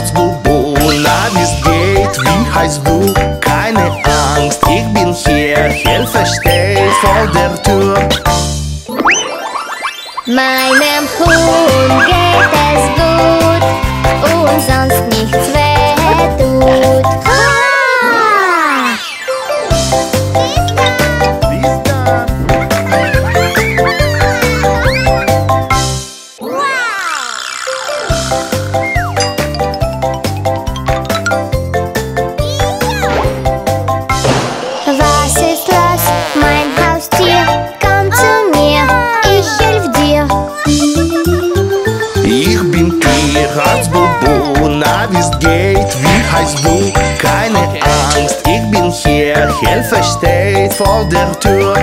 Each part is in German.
Herzbubu, Lavis Gate wie heißt du? Keine Angst, ich bin hier, Hilfe steht vor der Tür. Meinem Hund geht es gut. Du? Keine Angst, ich bin hier, Hilfe steht vor der Tür.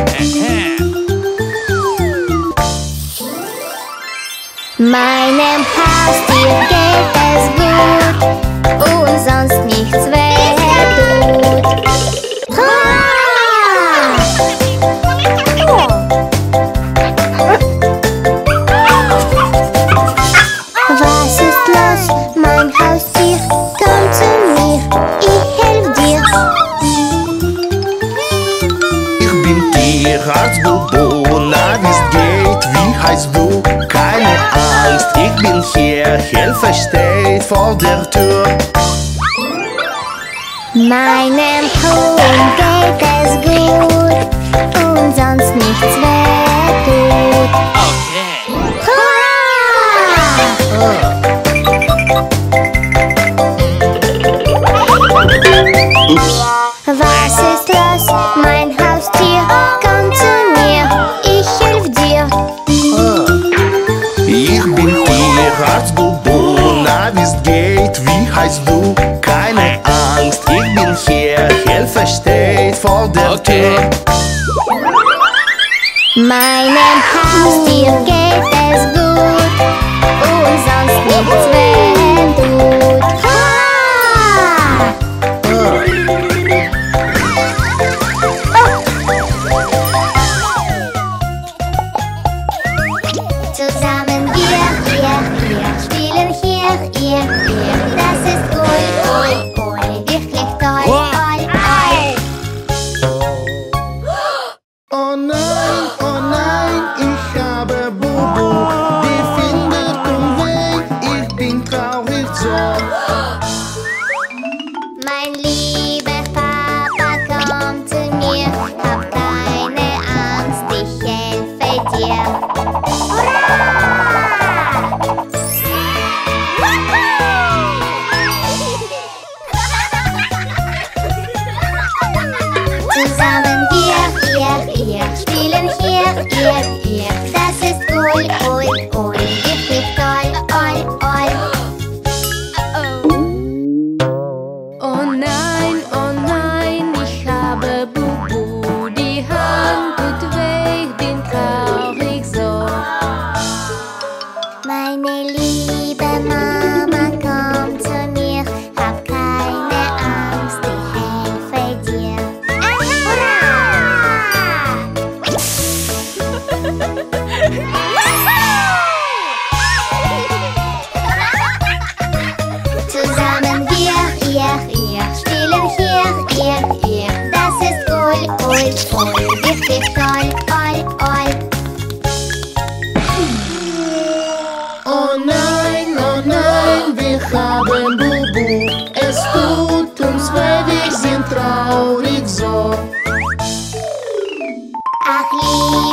Meinem Haustier ich bin hier, Hilfe steht vor der Tür. Meinem Hund geht es gut und sonst nichts weh tut. Hurra! Was heißt du? Keine Angst, ich bin hier, Hilfe steht vor der Tür. Meinem Haustier geht es gut und sonst nichts tut. Hurra! Zusammen Zusammen. Wir, ihr, ihr, spielen hier, ihr, ihr. Das ist ui, ui, ui, ui, ui, ui, wirklich toll, oi, oi. Oh nein, oh nein, wir haben Bubu, es tut uns weh, wir sind traurig so. Ach, liebe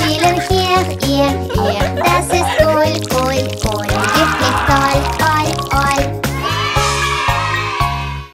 vielen hier, ihr, ihr. Das